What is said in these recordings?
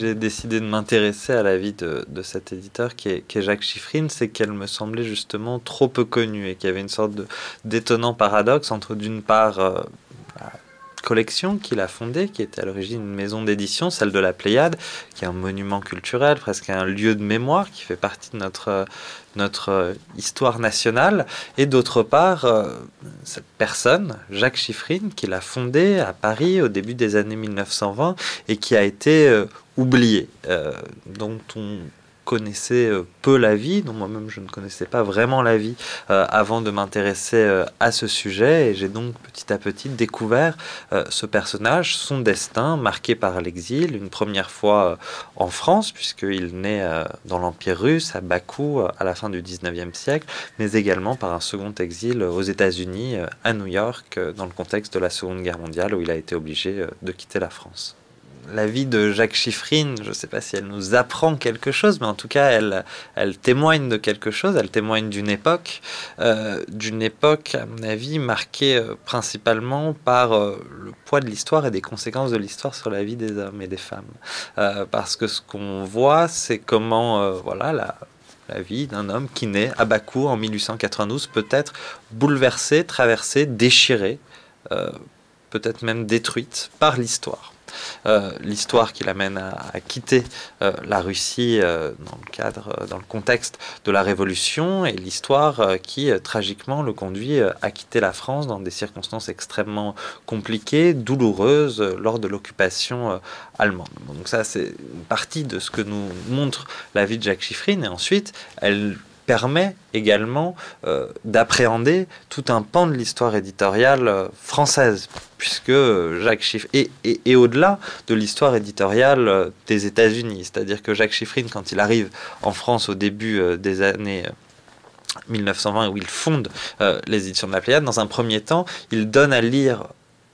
j'ai décidé de m'intéresser à la vie de, cet éditeur qui est, qui est Jacques Chiffrine, c'est qu'elle me semblait justement trop peu connue et qu'il y avait une sorte d'étonnant paradoxe entre d'une part euh, collection qu'il a fondée, qui était à l'origine une maison d'édition, celle de la Pléiade, qui est un monument culturel, presque un lieu de mémoire, qui fait partie de notre, notre euh, histoire nationale, et d'autre part, euh, cette personne, Jacques Chiffrine, qui l'a fondée à Paris au début des années 1920 et qui a été euh, oubliée, dont on connaissais euh, peu la vie, dont moi-même je ne connaissais pas vraiment la vie euh, avant de m'intéresser euh, à ce sujet. Et j'ai donc petit à petit découvert ce personnage, son destin marqué par l'exil, une première fois en France, puisqu'il naît dans l'Empire russe, à Bakou, à la fin du 19e siècle, mais également par un second exil aux États-Unis, à New York, dans le contexte de la Seconde Guerre mondiale, où il a été obligé de quitter la France la vie de Jacques Chiffrine, je ne sais pas si elle nous apprend quelque chose, mais en tout cas, elle, témoigne de quelque chose, elle témoigne d'une époque, euh, d'une époque, à mon avis, marquée euh, principalement par euh, le poids de l'histoire et des conséquences de l'histoire sur la vie des hommes et des femmes. parce que ce qu'on voit, c'est comment, voilà, la, la vie d'un homme qui naît à Bakou en 1892 peut être bouleversée, traversée, déchirée, peut-être même détruite par l'histoire. Euh, l'histoire qui l'amène à, quitter euh, la Russie euh, dans le cadre, dans le contexte de la Révolution, et l'histoire qui tragiquement le conduit à quitter la France dans des circonstances extrêmement compliquées, douloureuses lors de l'occupation allemande. Donc ça, c'est une partie de ce que nous montre la vie de Jacques Chiffrine, et ensuite, elle permet également euh, d'appréhender tout un pan de l'histoire éditoriale euh, française, puisque Jacques Chiffrine, et, et, au-delà de l'histoire éditoriale euh, des États-Unis, c'est-à-dire que Jacques Chiffrine, quand il arrive en France au début des années 1920, où il fonde les éditions de la Pléiade, dans un premier temps, il donne à lire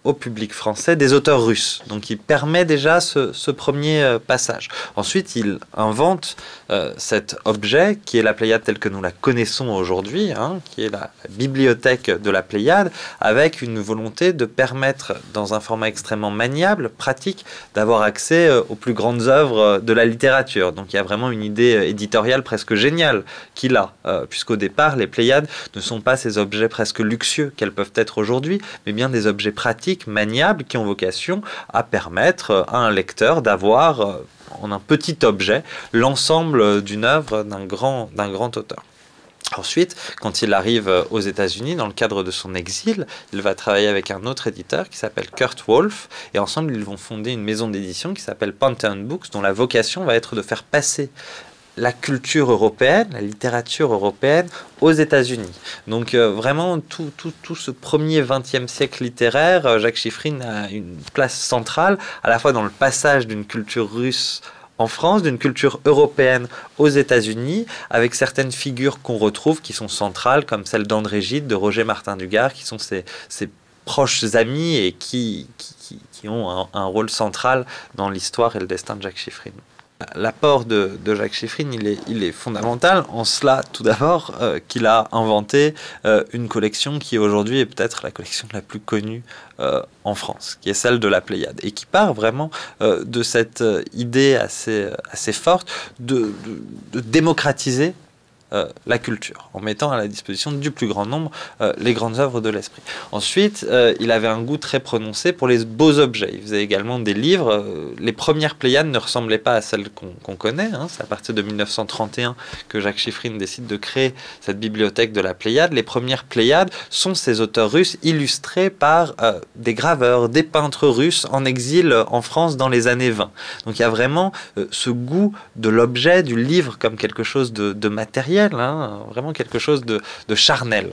au public français des auteurs russes. Donc il permet déjà ce, premier euh, passage. Ensuite, il invente euh, cet objet qui est la Pléiade telle que nous la connaissons aujourd'hui, hein, qui est la bibliothèque de la Pléiade, avec une volonté de permettre, dans un format extrêmement maniable, pratique, d'avoir accès euh, aux plus grandes œuvres de la littérature. Donc il y a vraiment une idée éditoriale presque géniale qu'il a, puisqu'au départ, les Pléiades ne sont pas ces objets presque luxueux qu'elles peuvent être aujourd'hui, mais bien des objets pratiques maniables qui ont vocation à permettre à un lecteur d'avoir euh, en un petit objet l'ensemble d'une œuvre d'un grand, grand auteur. Ensuite, quand il arrive aux États-Unis, dans le cadre de son exil, il va travailler avec un autre éditeur qui s'appelle Kurt Wolf, et ensemble ils vont fonder une maison d'édition qui s'appelle Pantheon Books, dont la vocation va être de faire passer la culture européenne, la littérature européenne aux États-Unis. Donc euh, vraiment, tout, tout, tout, ce premier 20e siècle littéraire, euh, Jacques Chiffrine a une place centrale, à la fois dans le passage d'une culture russe en France, d'une culture européenne aux États-Unis, avec certaines figures qu'on retrouve qui sont centrales, comme celle d'André Gide, de Roger Martin Dugard, qui sont ses, proches amis et qui, qui, qui ont un, un, rôle central dans l'histoire et le destin de Jacques Chiffrine. L'apport de, Jacques Chiffrine, il est, il est, fondamental. En cela, tout d'abord, euh, qu'il a inventé euh, une collection qui aujourd'hui est peut-être la collection la plus connue euh, en France, qui est celle de la Pléiade, et qui part vraiment de cette idée assez, assez forte de, de démocratiser euh, la culture, en mettant à la disposition du plus grand nombre euh, les grandes œuvres de l'esprit. Ensuite, euh, il avait un goût très prononcé pour les beaux objets. Il faisait également des livres. les premières Pléiades ne ressemblaient pas à celles qu'on connaît. Hein. C'est à partir de 1931 que Jacques Chiffrine décide de créer cette bibliothèque de la Pléiade. Les premières Pléiades sont ces auteurs russes illustrés par des graveurs, des peintres russes en exil en France dans les années 20. Donc il y a vraiment ce goût de l'objet, du livre comme quelque chose de matériel Hein, vraiment quelque chose de, charnel.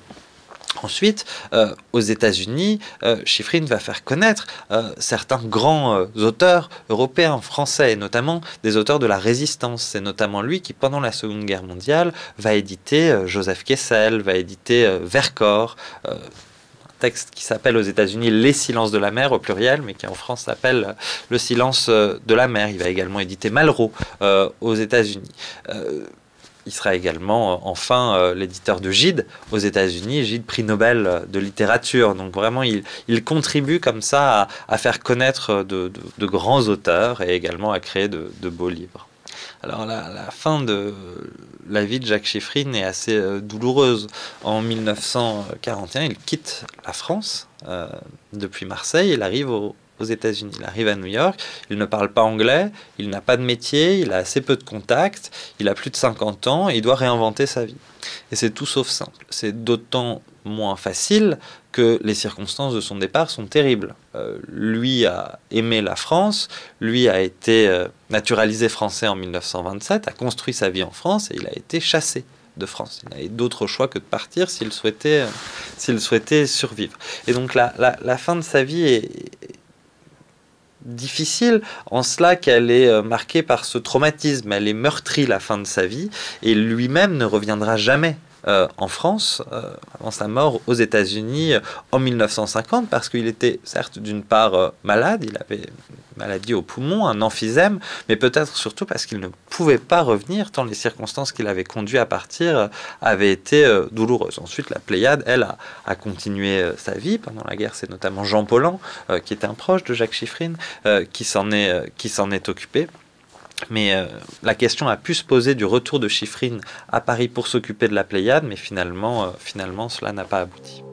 Ensuite, euh, aux États-Unis, euh, Chiffrine va faire connaître euh, certains grands auteurs européens, français, et notamment des auteurs de la résistance. C'est notamment lui qui, pendant la Seconde Guerre mondiale, va éditer Joseph Kessel, va éditer Vercors, un texte qui s'appelle aux États-Unis Les silences de la mer au pluriel, mais qui en France s'appelle Le silence de la mer. Il va également éditer Malraux aux États-Unis il sera également euh, enfin euh, l'éditeur de Gide aux États-Unis, Gide prix Nobel de littérature. Donc vraiment, il, contribue comme ça à, faire connaître de, grands auteurs et également à créer de, beaux livres. Alors la, fin de la vie de Jacques Chiffrine est assez euh, douloureuse. En 1941, il quitte la France depuis Marseille, il arrive au, aux États-Unis. Il arrive à New York, il ne parle pas anglais, il n'a pas de métier, il a assez peu de contacts, il a plus de 50 ans et il doit réinventer sa vie. Et c'est tout sauf simple. C'est d'autant moins facile que les circonstances de son départ sont terribles. Euh, lui a aimé la France, lui a été euh, naturalisé français en 1927, a construit sa vie en France et il a été chassé de France. Il n'avait d'autre choix que de partir s'il souhaitait, euh, s'il souhaitait survivre. Et donc la, la, fin de sa vie est, difficile en cela qu'elle est euh, marquée par ce traumatisme. Elle est meurtrie la fin de sa vie et lui-même ne reviendra jamais euh, en France euh, avant sa mort aux États-Unis en 1950 parce qu'il était certes d'une part malade, il avait maladie au poumon, un emphysème, mais peut-être surtout parce qu'il ne pouvait pas revenir tant les circonstances qui l'avaient conduit à partir avaient été euh, douloureuses. Ensuite, la Pléiade, elle, a, continué euh, sa vie. Pendant la guerre, c'est notamment Jean Paulhan, euh, qui était un proche de Jacques Chiffrine, qui s'en est occupé. Mais la question a pu se poser du retour de Chiffrine à Paris pour s'occuper de la Pléiade, mais finalement, finalement cela n'a pas abouti.